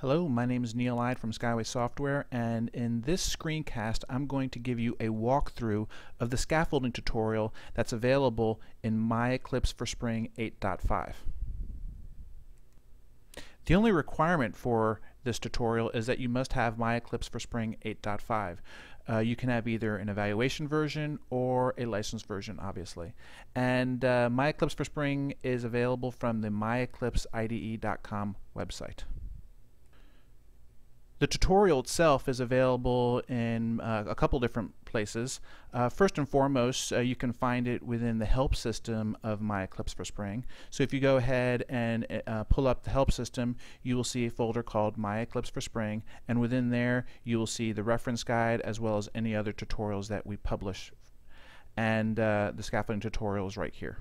Hello, my name is Niel Eyde from Skyway Software and in this screencast I'm going to give you a walkthrough of the scaffolding tutorial that's available in MyEclipse for Spring 8.5. The only requirement for this tutorial is that you must have MyEclipse for Spring 8.5. Uh, you can have either an evaluation version or a licensed version, obviously. And uh, MyEclipse for Spring is available from the myeclipseide.com website. The tutorial itself is available in uh, a couple different places. Uh, first and foremost, uh, you can find it within the help system of MyEclipse for Spring. So if you go ahead and uh, pull up the help system, you will see a folder called MyEclipse for Spring, and within there you will see the reference guide as well as any other tutorials that we publish. And uh, the scaffolding tutorial is right here.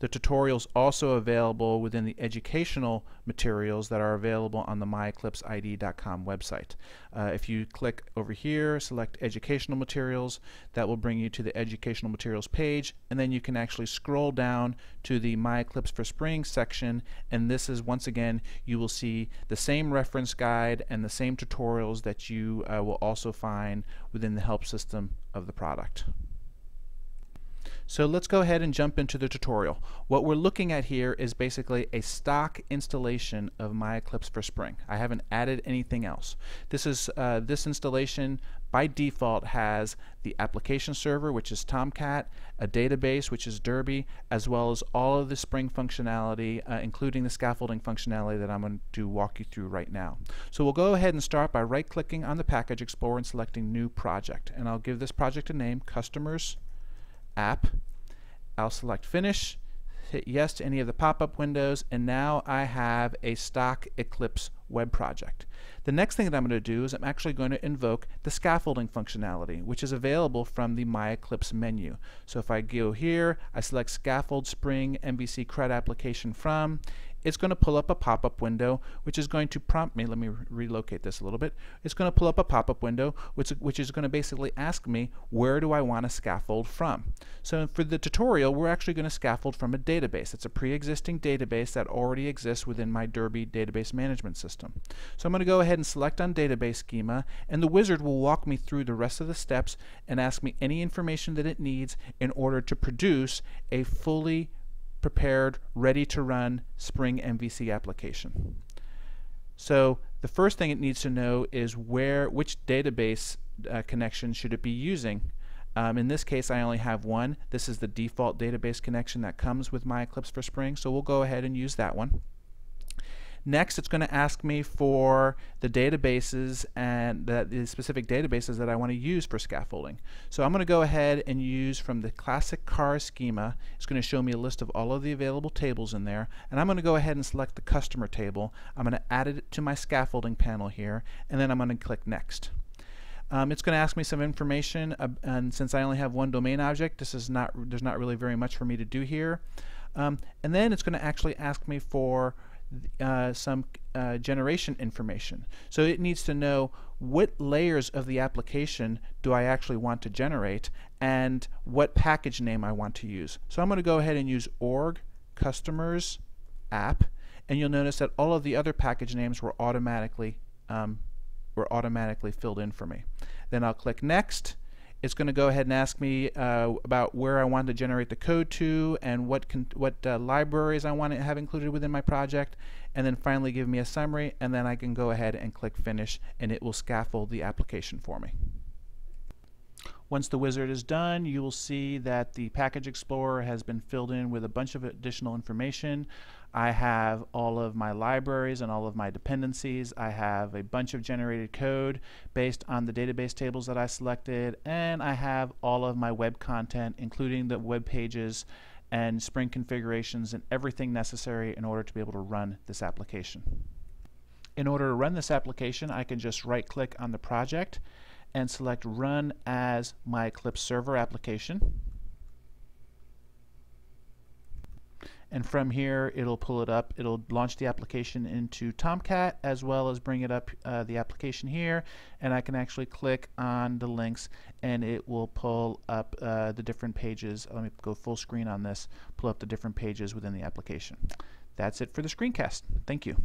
The tutorial's also available within the educational materials that are available on the myeclipseide.com website. Uh, if you click over here, select educational materials, that will bring you to the educational materials page, and then you can actually scroll down to the MyEclipse for Spring section, and this is once again, you will see the same reference guide and the same tutorials that you uh, will also find within the help system of the product. So let's go ahead and jump into the tutorial. What we're looking at here is basically a stock installation of MyEclipse for Spring. I haven't added anything else. This is uh, this installation by default has the application server which is Tomcat, a database which is Derby, as well as all of the Spring functionality uh, including the scaffolding functionality that I'm going to walk you through right now. So we'll go ahead and start by right clicking on the package explorer and selecting new project and I'll give this project a name customers app. I'll select finish, hit yes to any of the pop-up windows, and now I have a stock Eclipse web project. The next thing that I'm going to do is I'm actually going to invoke the scaffolding functionality, which is available from the MyEclipse menu. So if I go here, I select Scaffold Spring MVC CRUD application from, it's going to pull up a pop-up window which is going to prompt me, let me re relocate this a little bit, it's going to pull up a pop-up window which, which is going to basically ask me where do I want to scaffold from. So for the tutorial we're actually going to scaffold from a database. It's a pre-existing database that already exists within my Derby database management system. So I'm going to go ahead and select on database schema and the wizard will walk me through the rest of the steps and ask me any information that it needs in order to produce a fully prepared, ready to run Spring MVC application. So the first thing it needs to know is where, which database uh, connection should it be using. Um, in this case, I only have one. This is the default database connection that comes with MyEclipse for Spring, so we'll go ahead and use that one. Next, it's going to ask me for the databases and the, the, specific databases that I want to use for scaffolding. So I'm going to go ahead and use from the classic car schema. It's going to show me a list of all of the available tables in there. And I'm going to go ahead and select the customer table. I'm going to add it to my scaffolding panel here. And then I'm going to click Next. Um, it's going to ask me some information, uh, and since I only have one domain object, this is not there's not really very much for me to do here. Um, and then it's going to actually ask me for uh, some uh, generation information. So it needs to know what layers of the application do I actually want to generate and what package name I want to use. So I'm going to go ahead and use org customers app and you'll notice that all of the other package names were automatically um, were automatically filled in for me. Then I'll click next it's going to go ahead and ask me uh, about where I want to generate the code to and what what uh, libraries I want to have included within my project and then finally give me a summary and then I can go ahead and click finish and it will scaffold the application for me. Once the wizard is done, you will see that the Package Explorer has been filled in with a bunch of additional information. I have all of my libraries and all of my dependencies. I have a bunch of generated code based on the database tables that I selected, and I have all of my web content, including the web pages and Spring configurations and everything necessary in order to be able to run this application. In order to run this application, I can just right click on the project and select Run as MyEclipse Server application. And from here, it'll pull it up. It'll launch the application into Tomcat as well as bring it up uh, the application here. And I can actually click on the links and it will pull up uh, the different pages. Let me go full screen on this, pull up the different pages within the application. that's it for the screencast. Thank you.